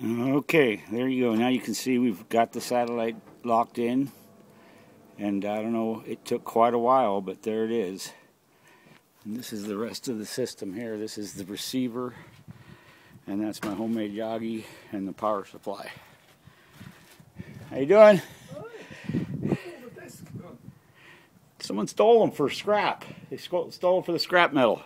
Okay, there you go. Now you can see we've got the satellite locked in. And I don't know, it took quite a while, but there it is. And this is the rest of the system here. This is the receiver. And that's my homemade Yagi and the power supply. How you doing? Someone stole them for scrap. They stole them for the scrap metal.